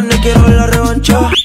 gane, quiero la revancha.